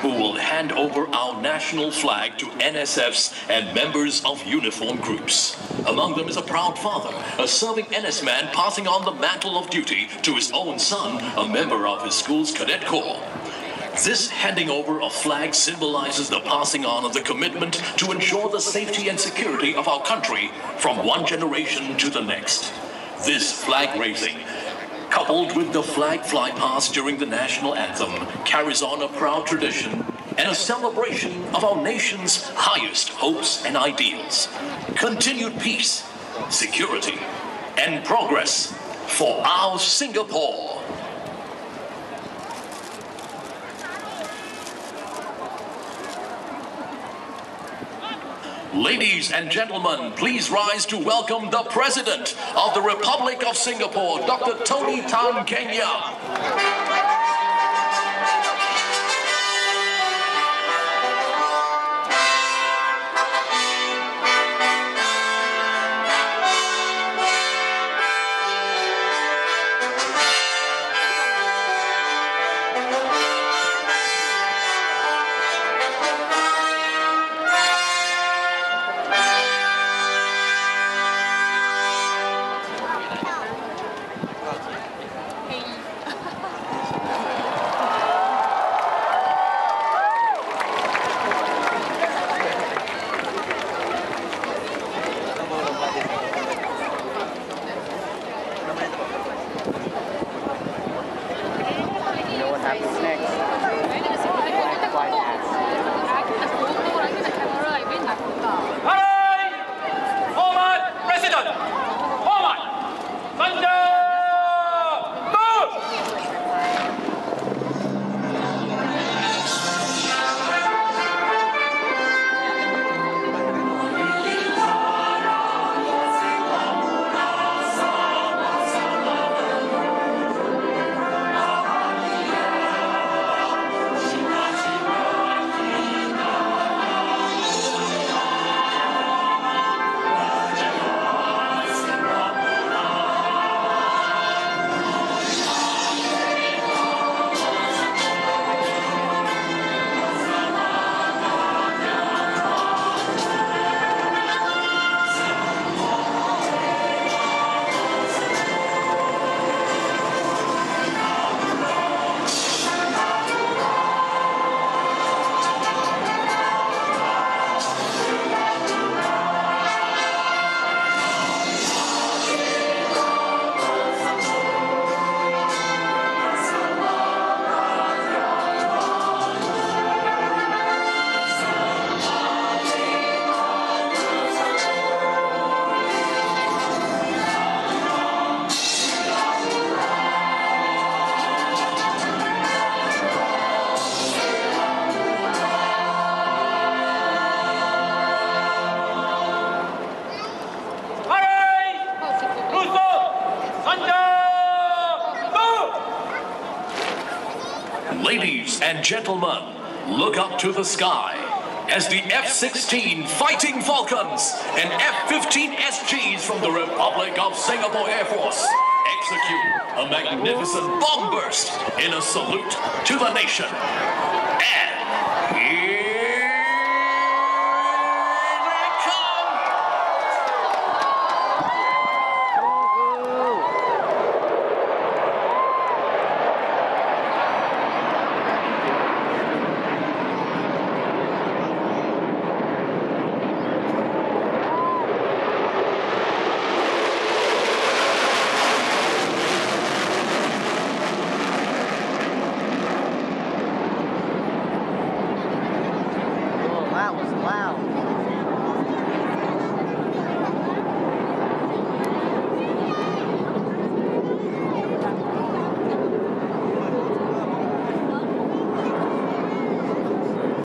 who will hand over our national flag to NSFs and members of uniform groups. Among them is a proud father, a serving NS man passing on the mantle of duty to his own son, a member of his school's cadet corps. This handing over of flag symbolizes the passing on of the commitment to ensure the safety and security of our country from one generation to the next. This flag raising, coupled with the flag fly past during the national anthem, carries on a proud tradition and a celebration of our nation's highest hopes and ideals. Continued peace, security, and progress for our Singapore. Ladies and gentlemen, please rise to welcome the President of the Republic of Singapore, Dr. Tony Tan Keng Yam. Ladies and gentlemen, look up to the sky as the F-16 Fighting Falcons and F-15 SGs from the Republic of Singapore Air Force execute a magnificent bomb burst in a salute to the nation. And